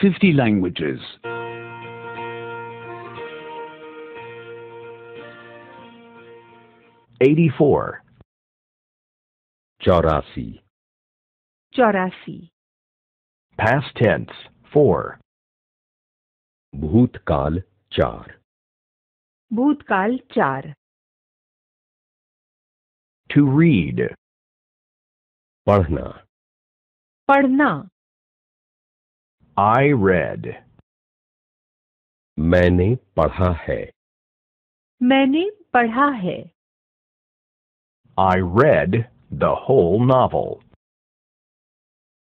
50 languages. Eighty-four. Charasi. Charasi. Past tense, four. Bhutkal, char. Bhutkal, char. To read. Padhna. Padhna. I read. मैंने पढ़ा है मैंने पढ़ा है I read the whole novel.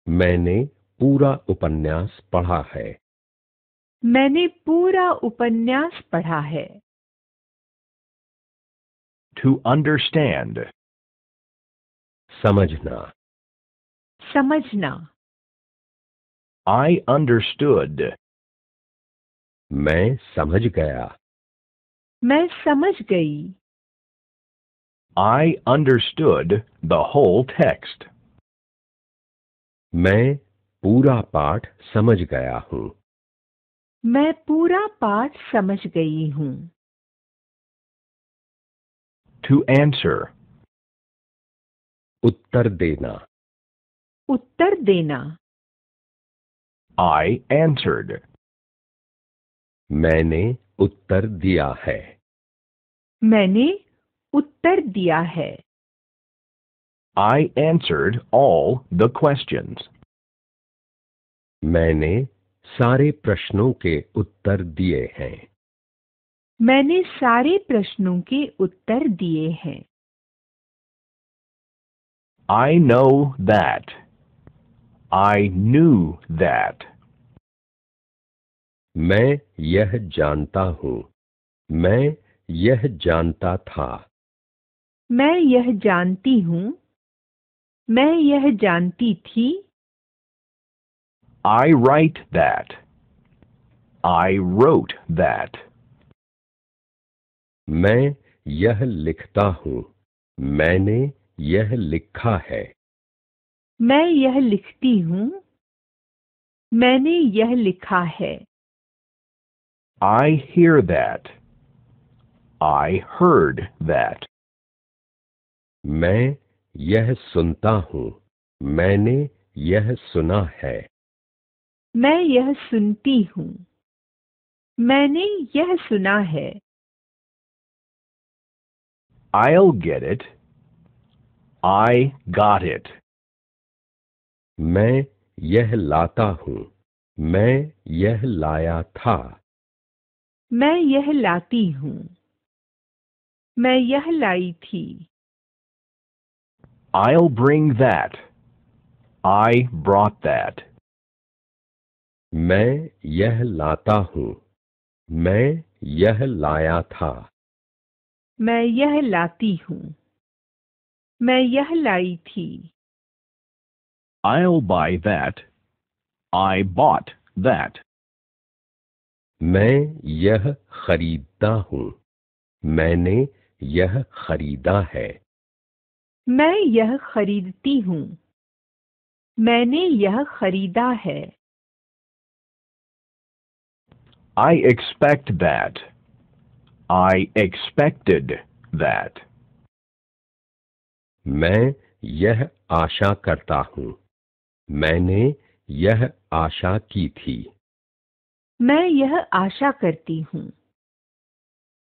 मैंने पूरा उपन्यास पढ़ा है मैंने पूरा उपन्यास पढ़ा है To understand. समझना समझना I understood. मैं समझ गया मैं समझ गई I understood the whole text. मैं पूरा पाठ समझ गया हूँ मैं पूरा पाठ समझ गई हूँ To answer. उत्तर देना उत्तर देना I answered. मैंने उत्तर दिया है मैंने उत्तर दिया है I answered all the questions. मैंने सारे प्रश्नों के उत्तर दिए हैं मैंने सारे प्रश्नों के उत्तर दिए हैं I know that. I knew that. मैं यह जानता हूँ मैं यह जानता था मैं यह जानती हूँ मैं यह जानती थी I write that. I wrote that. मैं यह लिखता हूँ मैंने यह लिखा है मैं यह लिखती हूँ मैंने यह लिखा है I hear that. I heard that. मैं यह सुनता हूँ मैंने यह सुना है मैं यह सुनती हूँ मैंने यह सुना है I'll get it. I got it. मैं यह लाता हूँ। मैं यह लाया था। मैं यह लाती हूँ। मैं यह लाई थी। I'll bring that. I brought that. मैं यह लाता हूँ। मैं यह लाया था। मैं यह लाती हूँ। मैं यह लाई थी। I'll buy that. I bought that. मैं यह खरीदता हूँ मैंने यह खरीदा है मैं यह खरीदती हूँ मैंने यह खरीदा है I expect that. I expected that. मैं यह आशा करता हूँ मैंने यह आशा की थी। मैं यह आशा करती हूँ।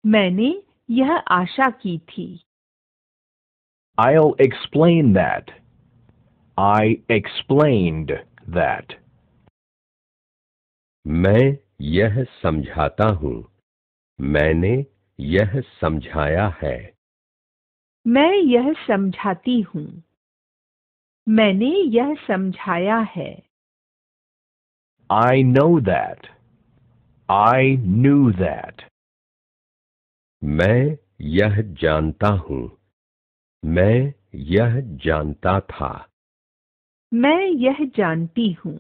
मैंने यह आशा की थी। I'll explain that. I explained that. मैं यह समझाता हूँ। मैंने यह समझाया है। मैं यह समझाती हूँ। मैंने यह समझाया है। I know that I knew that मैं यह जानता हूँ। मैं यह जानता था। मैं यह जानती हूँ।